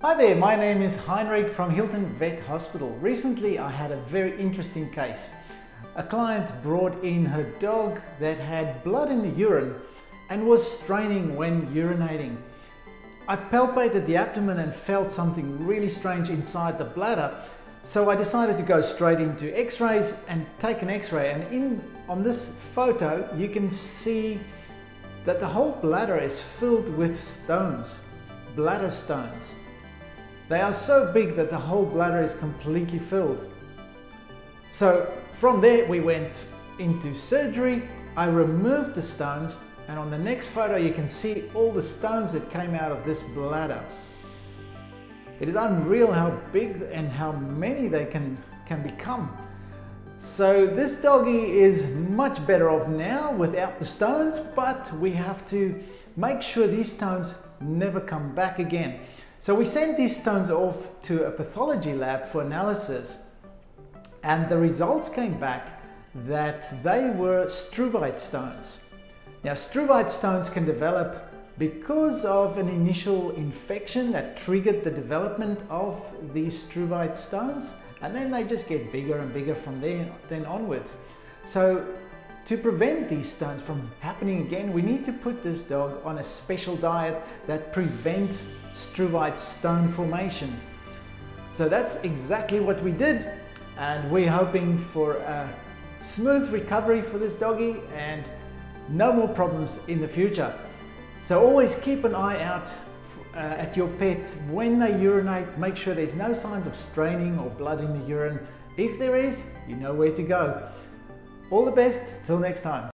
Hi there, my name is Heinrich from Hilton Vet Hospital. Recently I had a very interesting case. A client brought in her dog that had blood in the urine and was straining when urinating. I palpated the abdomen and felt something really strange inside the bladder. So I decided to go straight into x-rays and take an x-ray and in on this photo you can see that the whole bladder is filled with stones, bladder stones. They are so big that the whole bladder is completely filled. So from there we went into surgery. I removed the stones and on the next photo you can see all the stones that came out of this bladder. It is unreal how big and how many they can, can become. So this doggy is much better off now without the stones, but we have to make sure these stones never come back again. So we sent these stones off to a pathology lab for analysis and the results came back that they were struvite stones. Now struvite stones can develop because of an initial infection that triggered the development of these struvite stones and then they just get bigger and bigger from there then onwards. So to prevent these stones from happening again, we need to put this dog on a special diet that prevents struvite stone formation. So that's exactly what we did and we're hoping for a smooth recovery for this doggy and no more problems in the future. So always keep an eye out uh, at your pets when they urinate. Make sure there's no signs of straining or blood in the urine. If there is, you know where to go. All the best, till next time.